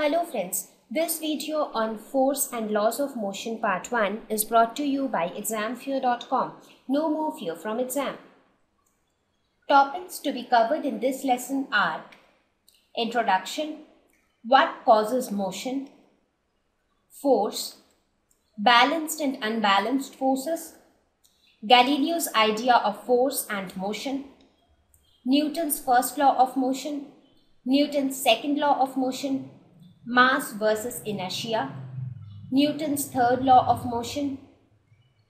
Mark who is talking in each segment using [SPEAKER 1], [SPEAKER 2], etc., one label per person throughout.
[SPEAKER 1] Hello friends, this video on force and laws of motion part 1 is brought to you by examfear.com. No more fear from exam. Topics to be covered in this lesson are Introduction, what causes motion, force, balanced and unbalanced forces, Galileo's idea of force and motion, Newton's first law of motion, Newton's second law of motion, mass versus inertia, Newton's third law of motion,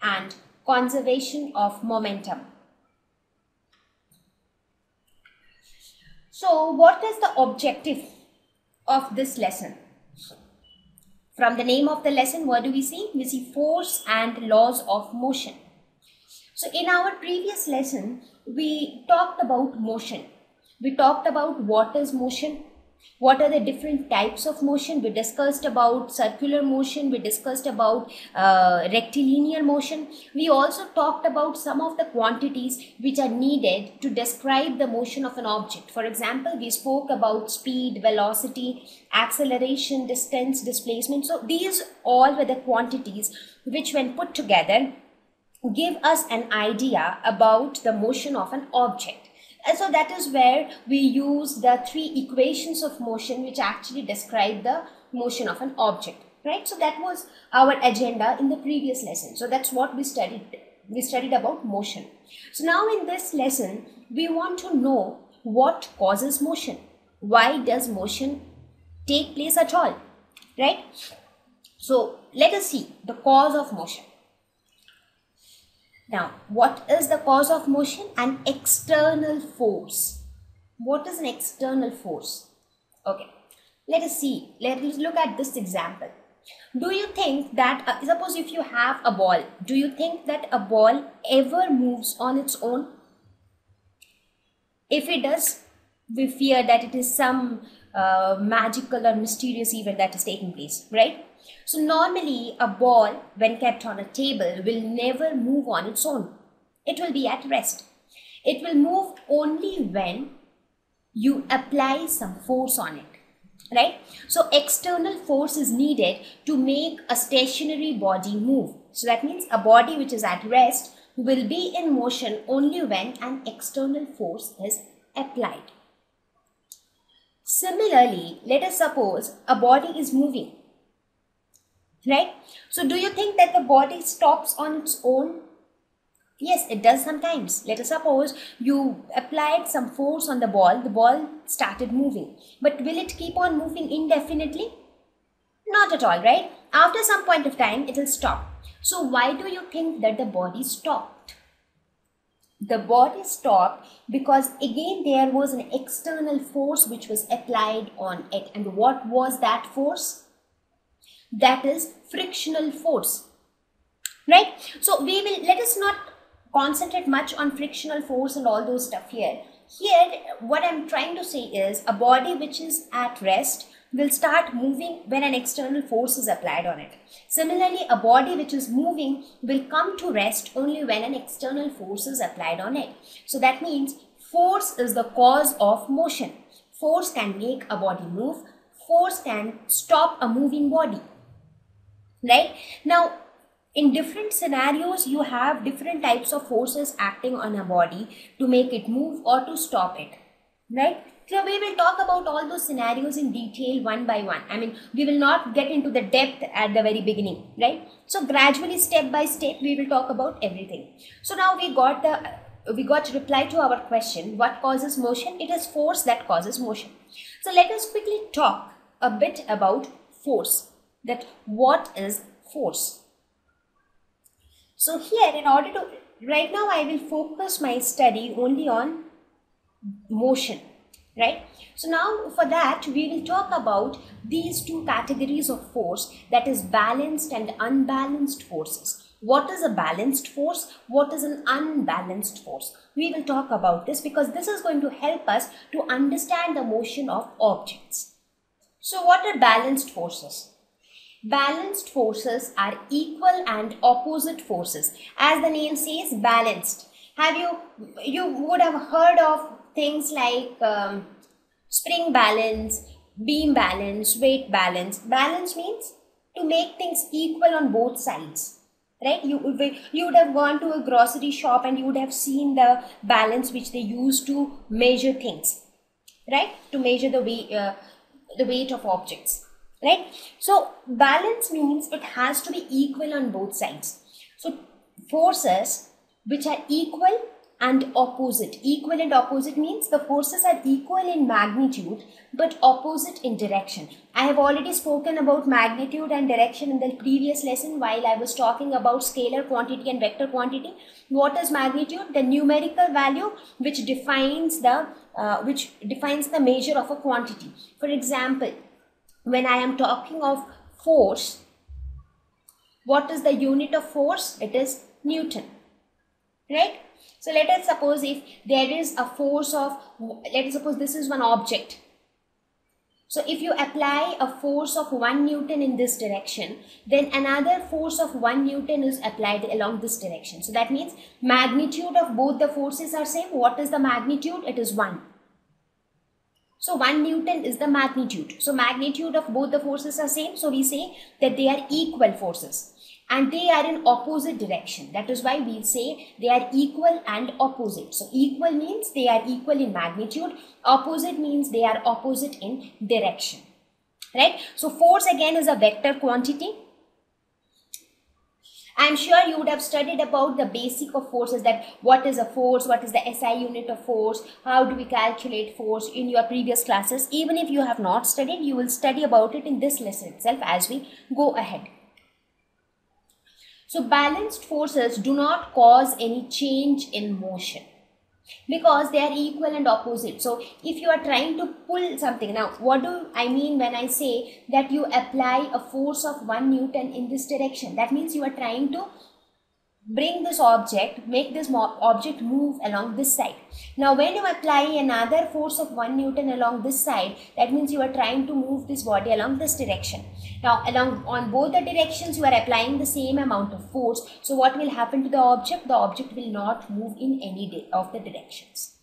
[SPEAKER 1] and conservation of momentum. So, what is the objective of this lesson? From the name of the lesson, what do we see? We see force and laws of motion. So, in our previous lesson, we talked about motion. We talked about what is motion, what are the different types of motion? We discussed about circular motion we discussed about uh, rectilinear motion. We also talked about some of the quantities which are needed to describe the motion of an object. For example we spoke about speed velocity acceleration distance displacement. So these all were the quantities which when put together give us an idea about the motion of an object and so that is where we use the three equations of motion which actually describe the motion of an object, right? So that was our agenda in the previous lesson. So that's what we studied. We studied about motion. So now in this lesson, we want to know what causes motion. Why does motion take place at all, right? So let us see the cause of motion. Now, what is the cause of motion? An external force. What is an external force? Okay, let us see. Let us look at this example. Do you think that, uh, suppose if you have a ball, do you think that a ball ever moves on its own? If it does, we fear that it is some uh, magical or mysterious event that is taking place, right? So normally a ball when kept on a table will never move on its own. It will be at rest. It will move only when you apply some force on it. Right? So external force is needed to make a stationary body move. So that means a body which is at rest will be in motion only when an external force is applied. Similarly, let us suppose a body is moving right? So do you think that the body stops on its own? Yes it does sometimes. Let us suppose you applied some force on the ball the ball started moving. But will it keep on moving indefinitely? Not at all right? After some point of time it will stop. So why do you think that the body stopped? The body stopped because again there was an external force which was applied on it. And what was that force that is frictional force right? So we will let us not concentrate much on frictional force and all those stuff here. Here what i'm trying to say is a body which is at rest will start moving when an external force is applied on it. Similarly a body which is moving will come to rest only when an external force is applied on it. So that means force is the cause of motion. Force can make a body move. Force can stop a moving body right? Now in different scenarios you have different types of forces acting on a body to make it move or to stop it right? So we will talk about all those scenarios in detail one by one. I mean we will not get into the depth at the very beginning right? So gradually step by step we will talk about everything. So now we got the we got reply to our question what causes motion? It is force that causes motion. So let us quickly talk a bit about force that what is force. So here in order to, right now I will focus my study only on motion, right? So now for that we will talk about these two categories of force that is balanced and unbalanced forces. What is a balanced force? What is an unbalanced force? We will talk about this because this is going to help us to understand the motion of objects. So what are balanced forces? Balanced forces are equal and opposite forces. As the name says, balanced. Have you, you would have heard of things like um, spring balance, beam balance, weight balance. Balance means to make things equal on both sides right you you would have gone to a grocery shop and you would have seen the balance which they use to measure things right to measure the weight uh, the weight of objects right so balance means it has to be equal on both sides so forces which are equal and opposite. Equal and opposite means the forces are equal in magnitude but opposite in direction. I have already spoken about magnitude and direction in the previous lesson while I was talking about scalar quantity and vector quantity. What is magnitude? The numerical value which defines the uh, which defines the measure of a quantity. For example, when I am talking of force, what is the unit of force? It is Newton, right? So let us suppose if there is a force of, let us suppose this is one object. So if you apply a force of 1 Newton in this direction, then another force of 1 Newton is applied along this direction. So that means magnitude of both the forces are same. What is the magnitude? It is 1. So 1 Newton is the magnitude. So magnitude of both the forces are same. So we say that they are equal forces and they are in opposite direction. That is why we say they are equal and opposite. So equal means they are equal in magnitude. Opposite means they are opposite in direction. Right? So force again is a vector quantity. I'm sure you would have studied about the basic of forces that what is a force, what is the SI unit of force, how do we calculate force in your previous classes. Even if you have not studied, you will study about it in this lesson itself as we go ahead. So balanced forces do not cause any change in motion because they are equal and opposite. So if you are trying to pull something, now what do I mean when I say that you apply a force of 1 Newton in this direction? That means you are trying to bring this object, make this object move along this side. Now when you apply another force of 1 Newton along this side, that means you are trying to move this body along this direction. Now along on both the directions you are applying the same amount of force. So what will happen to the object? The object will not move in any of the directions.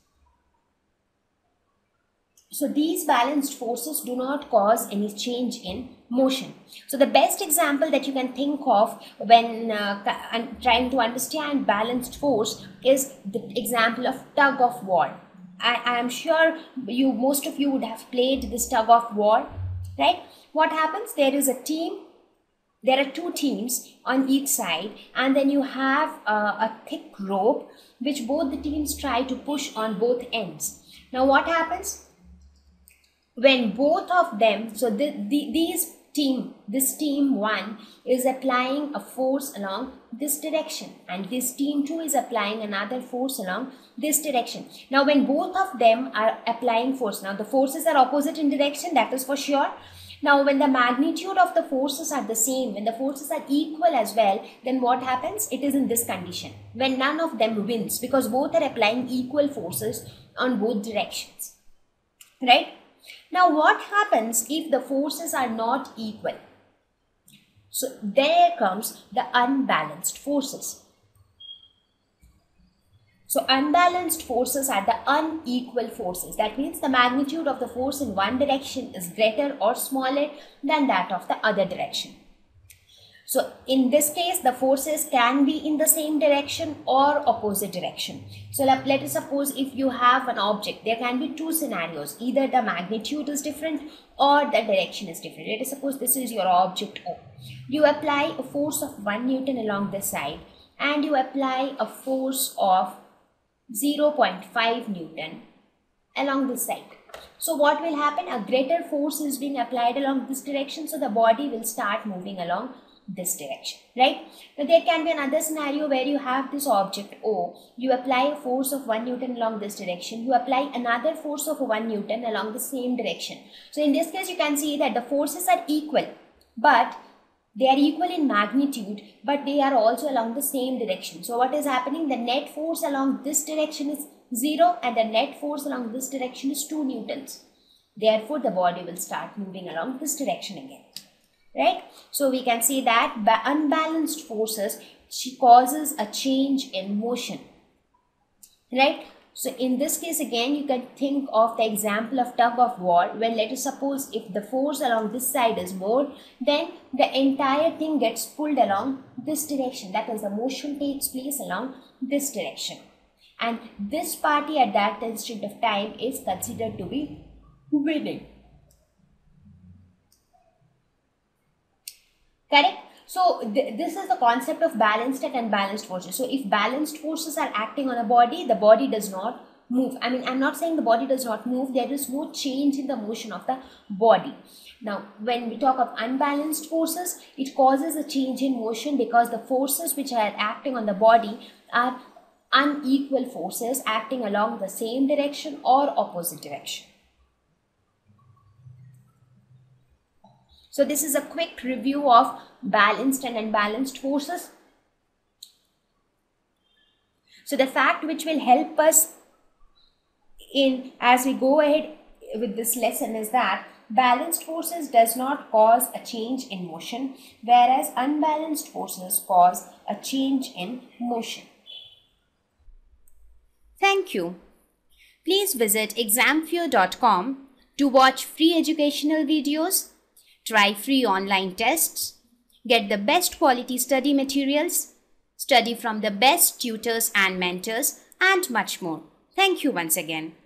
[SPEAKER 1] So these balanced forces do not cause any change in motion. So the best example that you can think of when uh, trying to understand balanced force is the example of tug of war. I, am sure you most of you would have played this tug of war, right? What happens? There is a team there are two teams on each side and then you have uh, a thick rope which both the teams try to push on both ends. Now what happens? When both of them, so the, the, these team, this team 1 is applying a force along this direction and this team 2 is applying another force along this direction. Now when both of them are applying force, now the forces are opposite in direction that is for sure. Now when the magnitude of the forces are the same, when the forces are equal as well, then what happens? It is in this condition. When none of them wins because both are applying equal forces on both directions. Right? Now what happens if the forces are not equal? So there comes the unbalanced forces. So unbalanced forces are the unequal forces. That means the magnitude of the force in one direction is greater or smaller than that of the other direction. So in this case, the forces can be in the same direction or opposite direction. So let, us suppose if you have an object, there can be two scenarios. Either the magnitude is different or the direction is different. Let us suppose this is your object O. You apply a force of 1 Newton along this side and you apply a force of 0.5 Newton along this side. So what will happen? A greater force is being applied along this direction. So the body will start moving along this direction, right? Now there can be another scenario where you have this object O. You apply a force of 1 Newton along this direction. You apply another force of 1 Newton along the same direction. So in this case, you can see that the forces are equal, but they are equal in magnitude, but they are also along the same direction. So what is happening? The net force along this direction is 0 and the net force along this direction is 2 newtons. Therefore, the body will start moving along this direction again right? So we can see that unbalanced forces she causes a change in motion, right? So in this case again you can think of the example of tug of war when let us suppose if the force along this side is more then the entire thing gets pulled along this direction that is the motion takes place along this direction and this party at that instant of time is considered to be winning. Correct? So th this is the concept of balanced and unbalanced forces. So if balanced forces are acting on a body, the body does not move. I mean, I'm not saying the body does not move. There is no change in the motion of the body. Now, when we talk of unbalanced forces, it causes a change in motion because the forces which are acting on the body are unequal forces acting along the same direction or opposite direction. So this is a quick review of balanced and unbalanced forces. So the fact which will help us in as we go ahead with this lesson is that balanced forces does not cause a change in motion whereas unbalanced forces cause a change in motion.
[SPEAKER 2] Thank you. Please visit examfear.com to watch free educational videos Try free online tests, get the best quality study materials, study from the best tutors and mentors, and much more. Thank you once again.